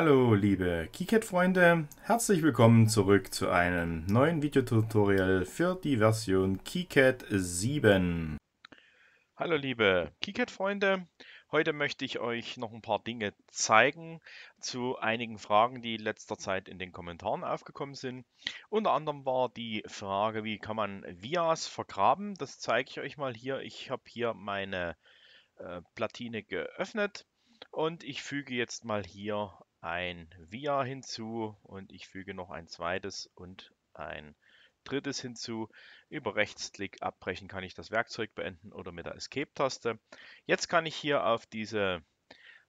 Hallo liebe KiCad-Freunde, herzlich willkommen zurück zu einem neuen Videotutorial für die Version KiCad 7. Hallo liebe KiCad-Freunde, heute möchte ich euch noch ein paar Dinge zeigen zu einigen Fragen, die in letzter Zeit in den Kommentaren aufgekommen sind. Unter anderem war die Frage, wie kann man Vias vergraben? Das zeige ich euch mal hier. Ich habe hier meine äh, Platine geöffnet und ich füge jetzt mal hier ein Via hinzu und ich füge noch ein zweites und ein drittes hinzu. Über Rechtsklick abbrechen kann ich das Werkzeug beenden oder mit der Escape-Taste. Jetzt kann ich hier auf, diese,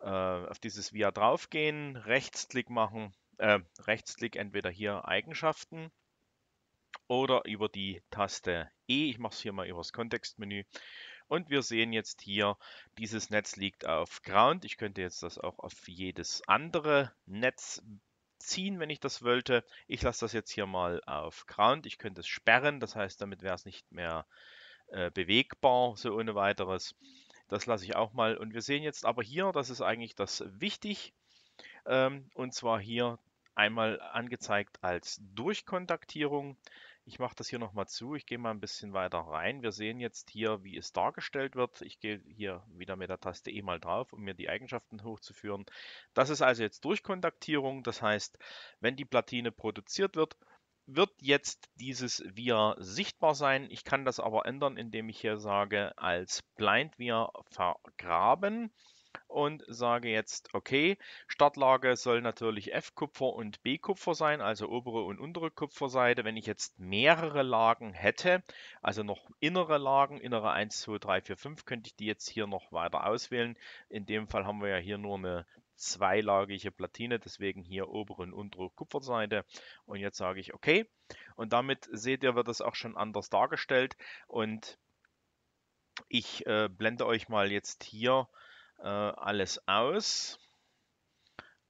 äh, auf dieses Via draufgehen, Rechtsklick machen, äh, Rechtsklick entweder hier Eigenschaften oder über die Taste E. Ich mache es hier mal über das Kontextmenü und wir sehen jetzt hier, dieses Netz liegt auf Ground. Ich könnte jetzt das auch auf jedes andere Netz ziehen, wenn ich das wollte. Ich lasse das jetzt hier mal auf Ground. Ich könnte es sperren, das heißt, damit wäre es nicht mehr äh, bewegbar, so ohne weiteres. Das lasse ich auch mal. Und wir sehen jetzt aber hier, das ist eigentlich das wichtig, ähm, und zwar hier einmal angezeigt als Durchkontaktierung. Ich mache das hier nochmal zu. Ich gehe mal ein bisschen weiter rein. Wir sehen jetzt hier, wie es dargestellt wird. Ich gehe hier wieder mit der Taste E mal drauf, um mir die Eigenschaften hochzuführen. Das ist also jetzt Durchkontaktierung. Das heißt, wenn die Platine produziert wird, wird jetzt dieses VIA sichtbar sein. Ich kann das aber ändern, indem ich hier sage, als Blind VIA vergraben und sage jetzt, okay, Startlage soll natürlich F-Kupfer und B-Kupfer sein, also obere und untere Kupferseite. Wenn ich jetzt mehrere Lagen hätte, also noch innere Lagen, innere 1, 2, 3, 4, 5, könnte ich die jetzt hier noch weiter auswählen. In dem Fall haben wir ja hier nur eine zweilagige Platine, deswegen hier obere und untere Kupferseite. Und jetzt sage ich okay. Und damit seht ihr, wird es auch schon anders dargestellt. Und ich äh, blende euch mal jetzt hier äh, alles aus.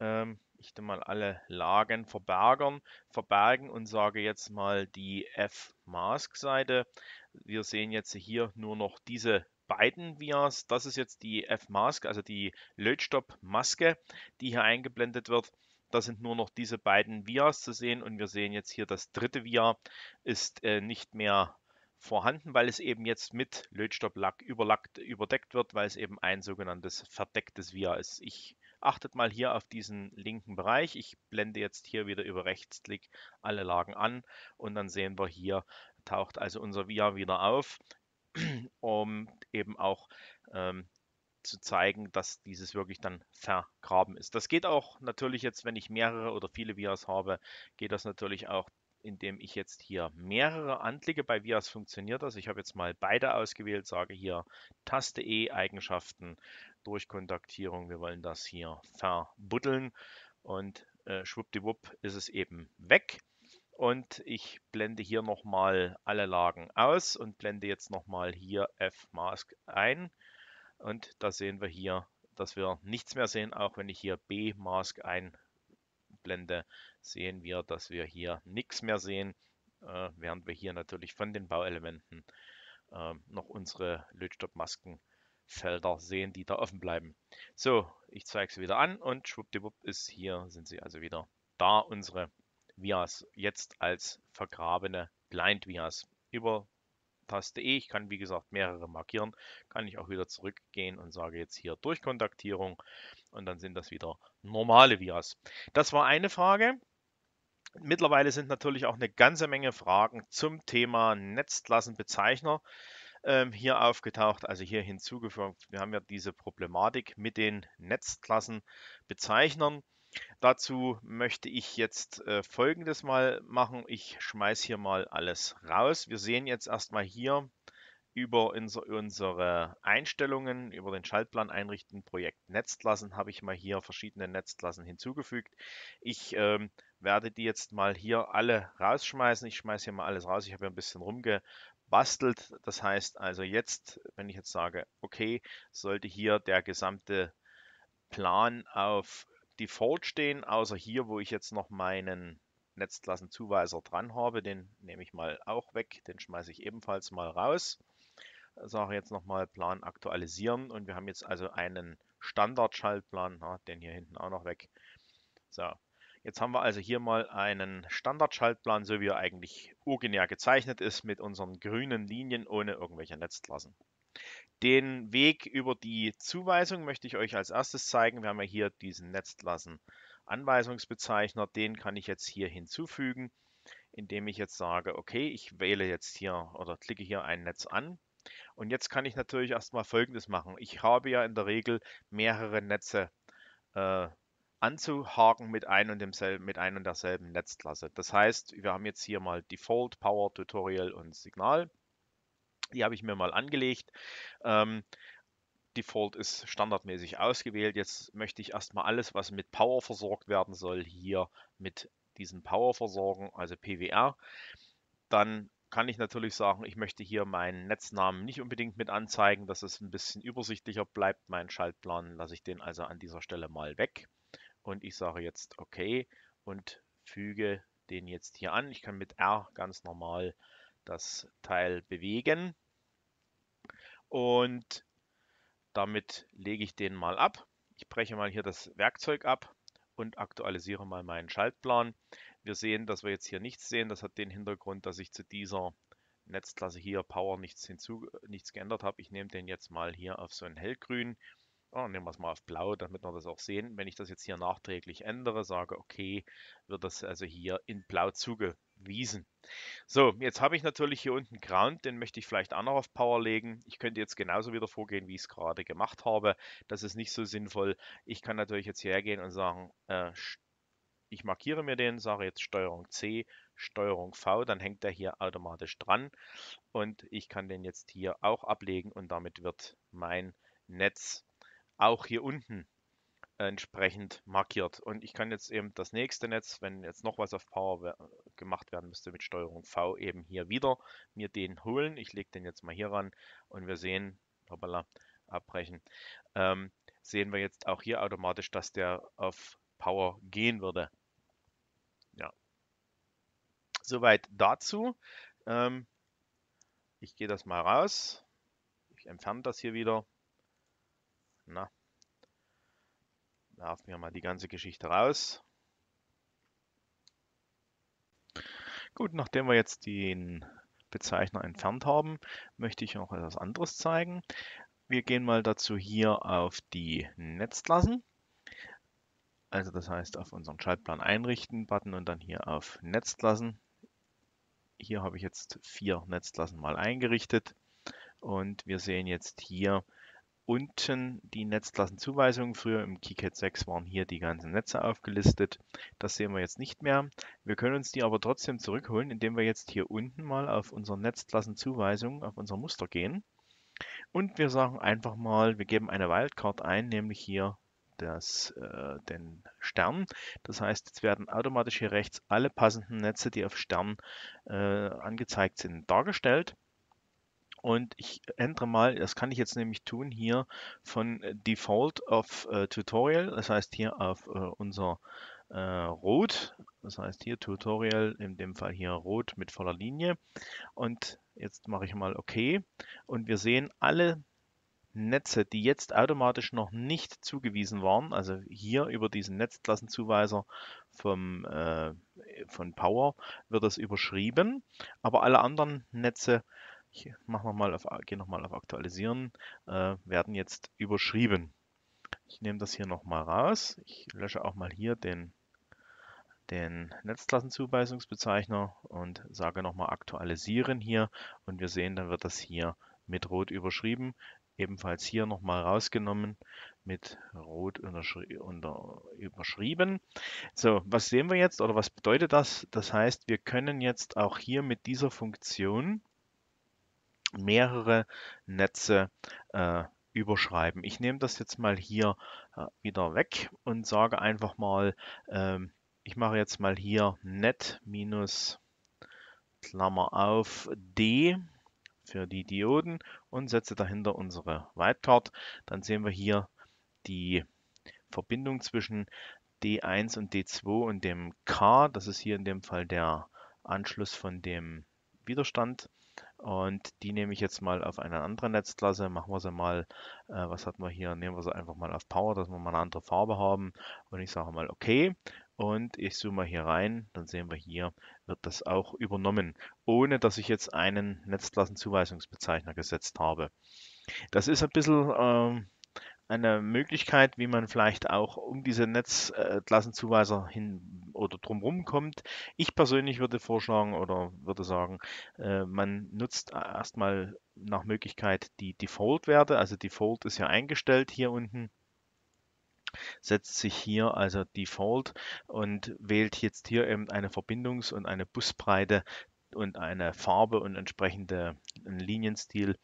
Ähm, ich mal alle Lagen verbergen, verbergen und sage jetzt mal die F-Mask-Seite. Wir sehen jetzt hier nur noch diese beiden Vias. Das ist jetzt die F-Mask, also die Lötstopp-Maske, die hier eingeblendet wird. Da sind nur noch diese beiden Vias zu sehen und wir sehen jetzt hier das dritte Via ist äh, nicht mehr vorhanden, weil es eben jetzt mit Lötstopplack überlackt, überdeckt wird, weil es eben ein sogenanntes verdecktes Via ist. Ich achtet mal hier auf diesen linken Bereich. Ich blende jetzt hier wieder über Rechtsklick alle Lagen an und dann sehen wir hier taucht also unser Via wieder auf, um eben auch ähm, zu zeigen, dass dieses wirklich dann vergraben ist. Das geht auch natürlich jetzt, wenn ich mehrere oder viele Vias habe, geht das natürlich auch indem ich jetzt hier mehrere anklicke. Bei Vias funktioniert das. Ich habe jetzt mal beide ausgewählt, sage hier Taste E, Eigenschaften, Durchkontaktierung. Wir wollen das hier verbuddeln und äh, schwuppdiwupp ist es eben weg. Und ich blende hier nochmal alle Lagen aus und blende jetzt nochmal hier F-Mask ein. Und da sehen wir hier, dass wir nichts mehr sehen, auch wenn ich hier B-Mask ein Blende sehen wir, dass wir hier nichts mehr sehen, äh, während wir hier natürlich von den Bauelementen äh, noch unsere Lötstoffmaskenfelder sehen, die da offen bleiben. So, ich zeige sie wieder an und schwuppdiwupp ist hier, sind sie also wieder da, unsere Vias, jetzt als vergrabene Blind Vias. Über Taste E, ich kann wie gesagt mehrere markieren, kann ich auch wieder zurückgehen und sage jetzt hier Durchkontaktierung und dann sind das wieder normale Vias. Das war eine Frage. Mittlerweile sind natürlich auch eine ganze Menge Fragen zum Thema Netzklassenbezeichner ähm, hier aufgetaucht, also hier hinzugefügt. Wir haben ja diese Problematik mit den Netzklassenbezeichnern. Dazu möchte ich jetzt äh, folgendes mal machen. Ich schmeiße hier mal alles raus. Wir sehen jetzt erstmal hier über unsere Einstellungen, über den Schaltplan einrichten, Projekt Netzklassen, habe ich mal hier verschiedene Netzklassen hinzugefügt. Ich ähm, werde die jetzt mal hier alle rausschmeißen. Ich schmeiße hier mal alles raus. Ich habe hier ein bisschen rumgebastelt. Das heißt also jetzt, wenn ich jetzt sage, okay, sollte hier der gesamte Plan auf Default stehen, außer hier, wo ich jetzt noch meinen Netzklassenzuweiser dran habe. Den nehme ich mal auch weg. Den schmeiße ich ebenfalls mal raus sage jetzt nochmal Plan aktualisieren und wir haben jetzt also einen Standard-Schaltplan, den hier hinten auch noch weg. So, jetzt haben wir also hier mal einen Standardschaltplan, so wie er eigentlich originär gezeichnet ist, mit unseren grünen Linien ohne irgendwelche Netzklassen. Den Weg über die Zuweisung möchte ich euch als erstes zeigen. Wir haben ja hier diesen Netzklassen Anweisungsbezeichner. Den kann ich jetzt hier hinzufügen, indem ich jetzt sage, okay, ich wähle jetzt hier oder klicke hier ein Netz an. Und jetzt kann ich natürlich erstmal Folgendes machen. Ich habe ja in der Regel mehrere Netze äh, anzuhaken mit ein und demselben, mit ein und derselben Netzklasse. Das heißt, wir haben jetzt hier mal Default, Power, Tutorial und Signal. Die habe ich mir mal angelegt. Ähm, Default ist standardmäßig ausgewählt. Jetzt möchte ich erstmal alles, was mit Power versorgt werden soll, hier mit diesen Power versorgen, also PWR. Dann kann ich natürlich sagen, ich möchte hier meinen Netznamen nicht unbedingt mit anzeigen, dass es ein bisschen übersichtlicher bleibt. Mein Schaltplan lasse ich den also an dieser Stelle mal weg und ich sage jetzt OK und füge den jetzt hier an. Ich kann mit R ganz normal das Teil bewegen und damit lege ich den mal ab. Ich breche mal hier das Werkzeug ab und aktualisiere mal meinen Schaltplan. Wir sehen, dass wir jetzt hier nichts sehen. Das hat den Hintergrund, dass ich zu dieser Netzklasse hier Power nichts hinzu, nichts geändert habe. Ich nehme den jetzt mal hier auf so ein hellgrün Oh, nehmen wir es mal auf blau, damit wir das auch sehen. Wenn ich das jetzt hier nachträglich ändere, sage okay, wird das also hier in blau zugewiesen. So, jetzt habe ich natürlich hier unten Ground, den möchte ich vielleicht auch noch auf Power legen. Ich könnte jetzt genauso wieder vorgehen, wie ich es gerade gemacht habe. Das ist nicht so sinnvoll. Ich kann natürlich jetzt hergehen und sagen, äh, ich markiere mir den, sage jetzt Steuerung C, Steuerung V, dann hängt der hier automatisch dran und ich kann den jetzt hier auch ablegen und damit wird mein Netz auch hier unten entsprechend markiert. Und ich kann jetzt eben das nächste Netz, wenn jetzt noch was auf Power gemacht werden müsste mit Steuerung V, eben hier wieder mir den holen. Ich lege den jetzt mal hier ran und wir sehen, hoppala, abbrechen, ähm, sehen wir jetzt auch hier automatisch, dass der auf Power gehen würde. Ja. Soweit dazu. Ähm, ich gehe das mal raus. Ich entferne das hier wieder. Na, werfen wir mal die ganze Geschichte raus. Gut, nachdem wir jetzt den Bezeichner entfernt haben, möchte ich noch etwas anderes zeigen. Wir gehen mal dazu hier auf die Netzklassen. Also das heißt auf unseren Schaltplan einrichten Button und dann hier auf Netzklassen. Hier habe ich jetzt vier Netzklassen mal eingerichtet und wir sehen jetzt hier unten die Netzklassenzuweisungen. Früher im KiCad 6 waren hier die ganzen Netze aufgelistet. Das sehen wir jetzt nicht mehr. Wir können uns die aber trotzdem zurückholen, indem wir jetzt hier unten mal auf unsere Netzklassenzuweisung, auf unser Muster gehen. Und wir sagen einfach mal, wir geben eine Wildcard ein, nämlich hier das, äh, den Stern. Das heißt, jetzt werden automatisch hier rechts alle passenden Netze, die auf Stern äh, angezeigt sind, dargestellt. Und ich ändere mal, das kann ich jetzt nämlich tun hier von Default auf äh, Tutorial, das heißt hier auf äh, unser äh, Rot, das heißt hier Tutorial, in dem Fall hier Rot mit voller Linie. Und jetzt mache ich mal OK. Und wir sehen alle Netze, die jetzt automatisch noch nicht zugewiesen waren, also hier über diesen Netzklassenzuweiser vom, äh, von Power wird das überschrieben, aber alle anderen Netze ich mache nochmal auf, gehe nochmal auf Aktualisieren, äh, werden jetzt überschrieben. Ich nehme das hier nochmal raus. Ich lösche auch mal hier den, den Netzklassenzuweisungsbezeichner und sage nochmal aktualisieren hier und wir sehen, dann wird das hier mit Rot überschrieben. Ebenfalls hier nochmal rausgenommen, mit Rot unter, überschrieben. So, was sehen wir jetzt oder was bedeutet das? Das heißt, wir können jetzt auch hier mit dieser Funktion mehrere Netze äh, überschreiben. Ich nehme das jetzt mal hier äh, wieder weg und sage einfach mal, ähm, ich mache jetzt mal hier net minus Klammer auf D für die Dioden und setze dahinter unsere Wildcard. Dann sehen wir hier die Verbindung zwischen D1 und D2 und dem K. Das ist hier in dem Fall der Anschluss von dem Widerstand. Und die nehme ich jetzt mal auf eine andere Netzklasse. Machen wir sie mal, äh, was hatten wir hier? Nehmen wir sie einfach mal auf Power, dass wir mal eine andere Farbe haben. Und ich sage mal OK. Und ich zoome mal hier rein, dann sehen wir hier, wird das auch übernommen, ohne dass ich jetzt einen Netzklassenzuweisungsbezeichner gesetzt habe. Das ist ein bisschen ähm, eine Möglichkeit, wie man vielleicht auch um diese Netzklassenzuweiser hin oder drumherum kommt. Ich persönlich würde vorschlagen oder würde sagen, äh, man nutzt erstmal nach Möglichkeit die Default-Werte. Also Default ist ja eingestellt hier unten setzt sich hier also Default und wählt jetzt hier eben eine Verbindungs- und eine Busbreite und eine Farbe und entsprechende Linienstil,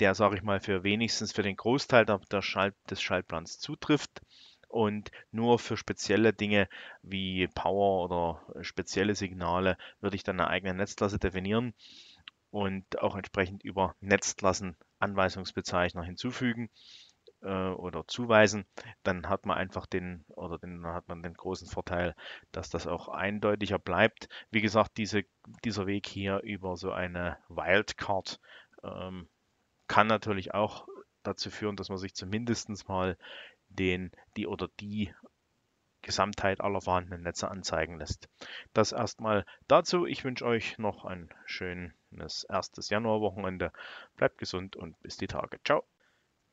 der, sage ich mal, für wenigstens für den Großteil der, der Schalt, des Schaltplans zutrifft und nur für spezielle Dinge wie Power oder spezielle Signale würde ich dann eine eigene Netzklasse definieren und auch entsprechend über Netzklassen Anweisungsbezeichner hinzufügen oder zuweisen, dann hat man einfach den oder den, dann hat man den großen Vorteil, dass das auch eindeutiger bleibt. Wie gesagt, diese, dieser Weg hier über so eine Wildcard ähm, kann natürlich auch dazu führen, dass man sich zumindest mal den, die oder die Gesamtheit aller vorhandenen Netze anzeigen lässt. Das erstmal dazu. Ich wünsche euch noch ein schönes erstes Januarwochenende. Bleibt gesund und bis die Tage. Ciao.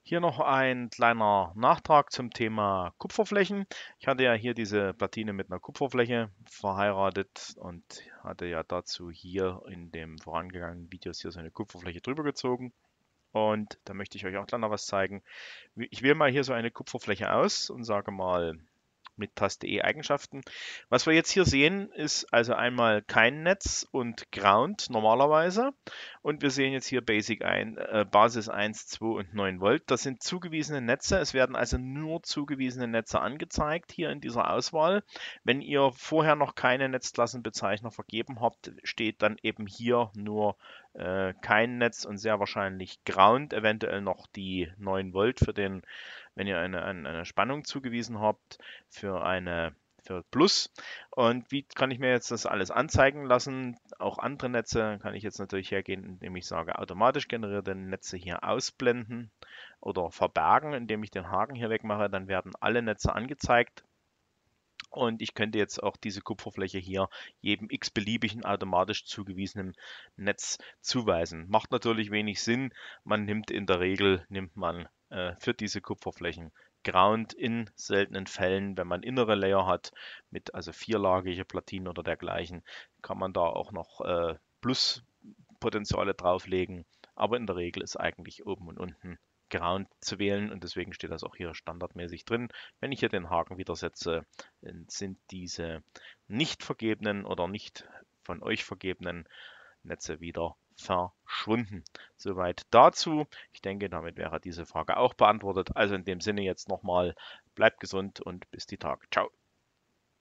Hier noch ein kleiner Nachtrag zum Thema Kupferflächen. Ich hatte ja hier diese Platine mit einer Kupferfläche verheiratet und hatte ja dazu hier in dem vorangegangenen Videos hier so eine Kupferfläche drüber gezogen. Und da möchte ich euch auch gleich noch was zeigen. Ich wähle mal hier so eine Kupferfläche aus und sage mal mit Taste E Eigenschaften. Was wir jetzt hier sehen, ist also einmal kein Netz und Ground normalerweise. Und wir sehen jetzt hier Basic ein, äh, Basis 1, 2 und 9 Volt. Das sind zugewiesene Netze. Es werden also nur zugewiesene Netze angezeigt hier in dieser Auswahl. Wenn ihr vorher noch keine Netzklassenbezeichner vergeben habt, steht dann eben hier nur äh, kein Netz und sehr wahrscheinlich Ground, eventuell noch die 9 Volt für den wenn ihr eine, eine, eine Spannung zugewiesen habt für eine für Plus. Und wie kann ich mir jetzt das alles anzeigen lassen? Auch andere Netze kann ich jetzt natürlich hergehen, indem ich sage, automatisch generierte Netze hier ausblenden oder verbergen, indem ich den Haken hier wegmache. Dann werden alle Netze angezeigt. Und ich könnte jetzt auch diese Kupferfläche hier jedem x-beliebigen automatisch zugewiesenen Netz zuweisen. Macht natürlich wenig Sinn. Man nimmt in der Regel, nimmt man äh, für diese Kupferflächen. Ground in seltenen Fällen, wenn man innere Layer hat, mit also vierlagige Platinen oder dergleichen, kann man da auch noch äh, Pluspotenziale drauflegen. Aber in der Regel ist eigentlich oben und unten Ground zu wählen und deswegen steht das auch hier standardmäßig drin. Wenn ich hier den Haken wieder setze, sind diese nicht vergebenen oder nicht von euch vergebenen Netze wieder verschwunden. Soweit dazu. Ich denke, damit wäre diese Frage auch beantwortet. Also in dem Sinne jetzt nochmal, bleibt gesund und bis die Tage. Ciao.